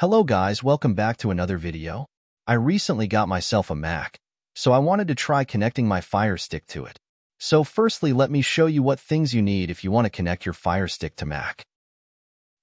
Hello guys, welcome back to another video. I recently got myself a Mac, so I wanted to try connecting my Fire Stick to it. So firstly, let me show you what things you need if you want to connect your Fire Stick to Mac.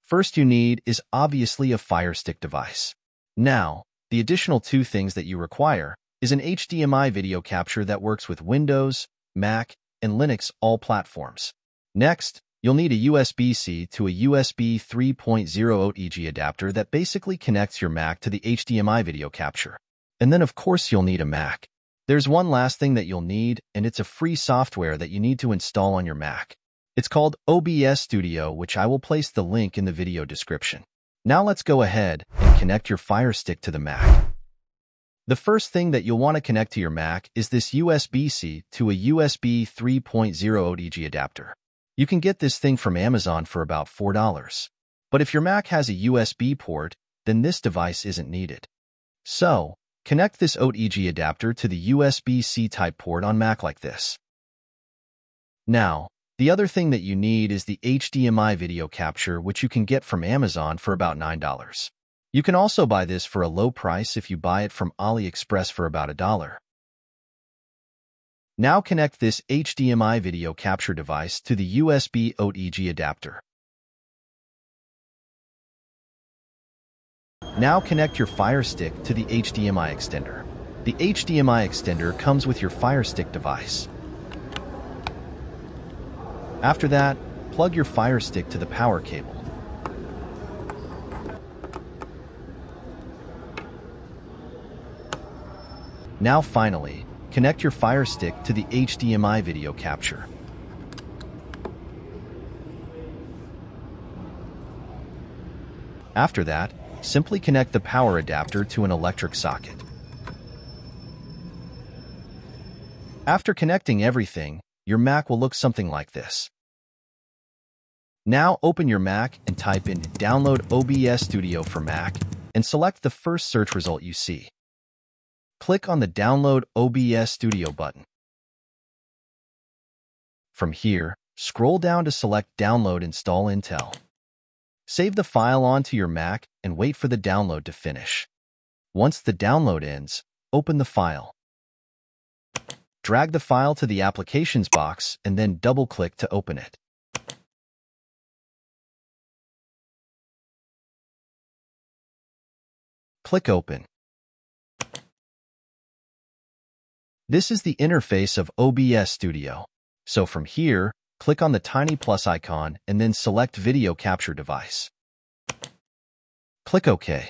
First you need is obviously a Fire Stick device. Now, the additional two things that you require is an HDMI video capture that works with Windows, Mac, and Linux all platforms. Next, you'll need a USB-C to a USB 3.0 OTG adapter that basically connects your Mac to the HDMI video capture. And then of course you'll need a Mac. There's one last thing that you'll need, and it's a free software that you need to install on your Mac. It's called OBS Studio, which I will place the link in the video description. Now let's go ahead and connect your Fire Stick to the Mac. The first thing that you'll want to connect to your Mac is this USB-C to a USB 3.0 OTG adapter. You can get this thing from Amazon for about $4. But if your Mac has a USB port, then this device isn't needed. So, connect this OTG adapter to the USB-C type port on Mac like this. Now, the other thing that you need is the HDMI video capture, which you can get from Amazon for about $9. You can also buy this for a low price if you buy it from AliExpress for about a dollar. Now connect this HDMI video capture device to the USB OTG adapter. Now connect your Fire Stick to the HDMI extender. The HDMI extender comes with your Fire Stick device. After that, plug your Fire Stick to the power cable. Now finally, Connect your Fire Stick to the HDMI video capture. After that, simply connect the power adapter to an electric socket. After connecting everything, your Mac will look something like this. Now open your Mac and type in Download OBS Studio for Mac and select the first search result you see click on the Download OBS Studio button. From here, scroll down to select Download Install Intel. Save the file onto your Mac and wait for the download to finish. Once the download ends, open the file. Drag the file to the Applications box and then double-click to open it. Click Open. This is the interface of OBS Studio. So from here, click on the tiny plus icon and then select Video Capture Device. Click OK.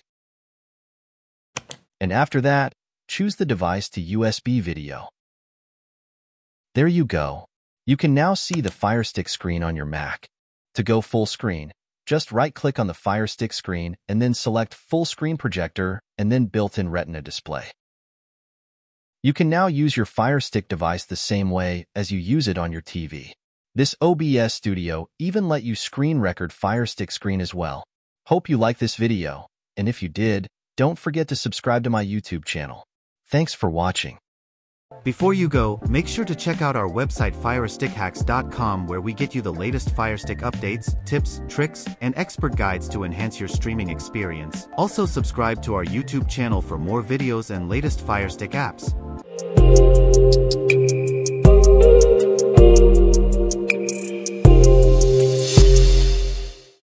And after that, choose the device to USB video. There you go. You can now see the Fire Stick screen on your Mac. To go full screen, just right-click on the Fire Stick screen and then select Full Screen Projector and then Built-in Retina Display. You can now use your Fire Stick device the same way as you use it on your TV. This OBS Studio even let you screen record Fire Stick screen as well. Hope you like this video, and if you did, don't forget to subscribe to my YouTube channel. Thanks for watching. Before you go, make sure to check out our website firestickhacks.com where we get you the latest Firestick updates, tips, tricks, and expert guides to enhance your streaming experience. Also subscribe to our YouTube channel for more videos and latest Firestick apps. Thank you.